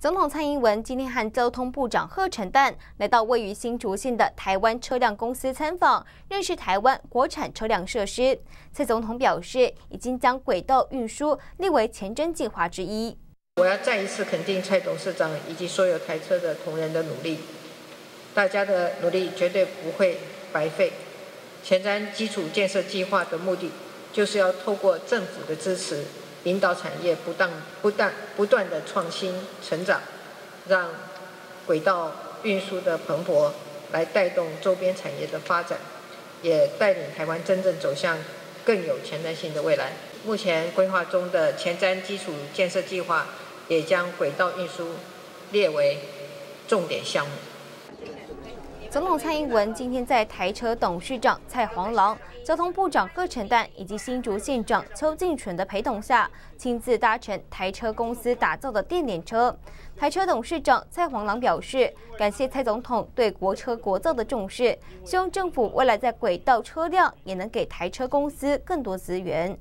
总统蔡英文今天和交通部长贺陈旦来到位于新竹县的台湾车辆公司参访，认识台湾国产车辆设施。蔡总统表示，已经将轨道运输列为前瞻计划之一。我要再一次肯定蔡董事长以及所有台车的同仁的努力，大家的努力绝对不会白费。前瞻基础建设计划的目的，就是要透过政府的支持。引导产业不断、不断、不断的创新成长，让轨道运输的蓬勃来带动周边产业的发展，也带领台湾真正走向更有前瞻性的未来。目前规划中的前瞻基础建设计划，也将轨道运输列为重点项目。总统蔡英文今天在台车董事长蔡黄郎、交通部长贺陈旦以及新竹县长邱敬纯的陪同下，亲自搭乘台车公司打造的电联车。台车董事长蔡黄郎表示，感谢蔡总统对国车国造的重视，希望政府未来在轨道车辆也能给台车公司更多资源。